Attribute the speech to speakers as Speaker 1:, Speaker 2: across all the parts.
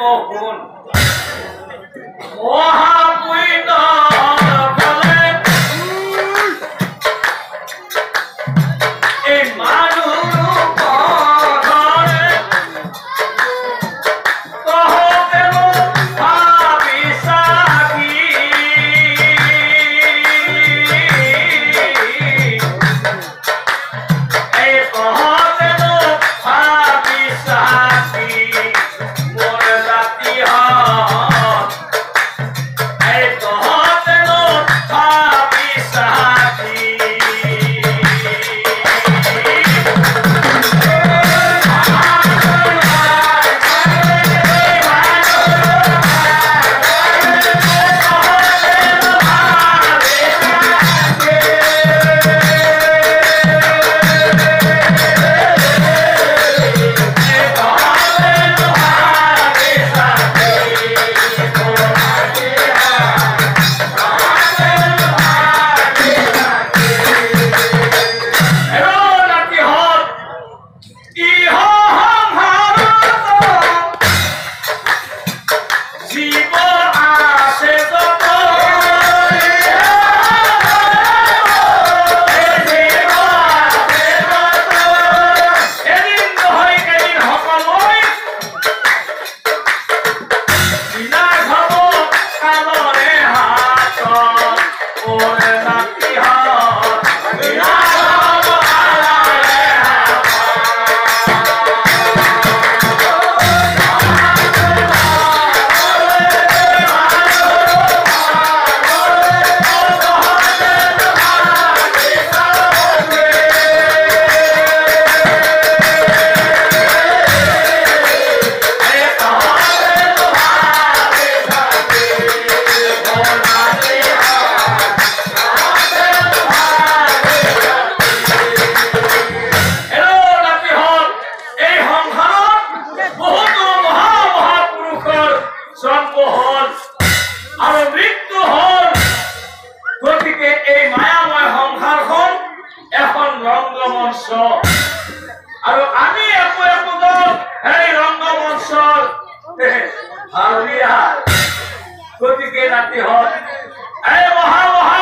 Speaker 1: को फ़ोन প্রতিকে নাতি হন। মহা মহা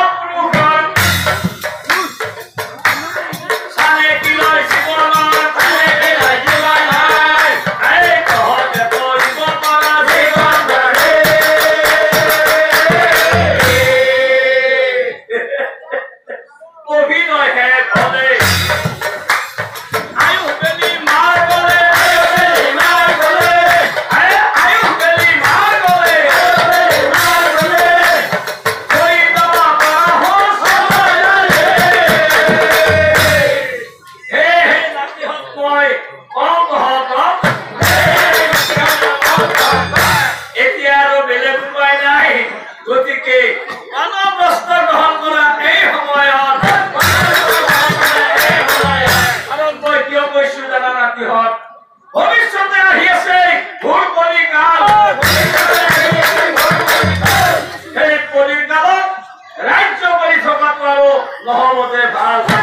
Speaker 1: জগতে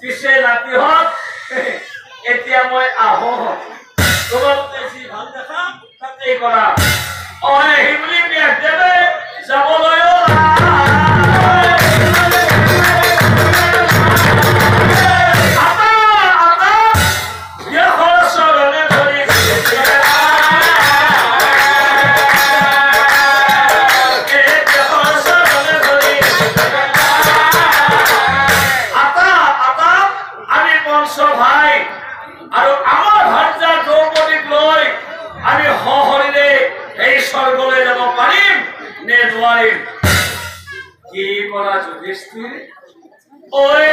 Speaker 1: পিছে ৰাতি হওক এতিয়া মই আহো। তোমাক বেছি ভালো দেখা, তাতেই কৰা অ আহিবলৈ নে দুয়ারে। কে করা যুধিষ্ঠির? ওরে!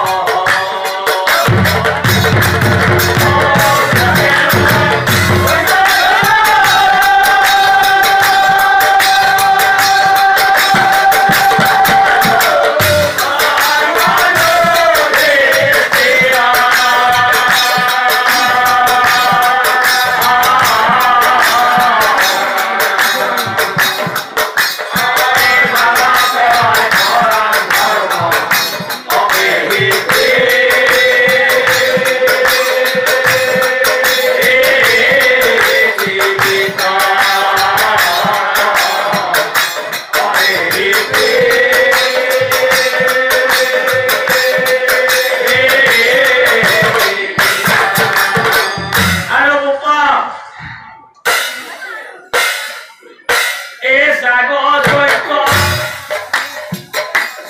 Speaker 1: 아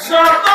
Speaker 1: Stop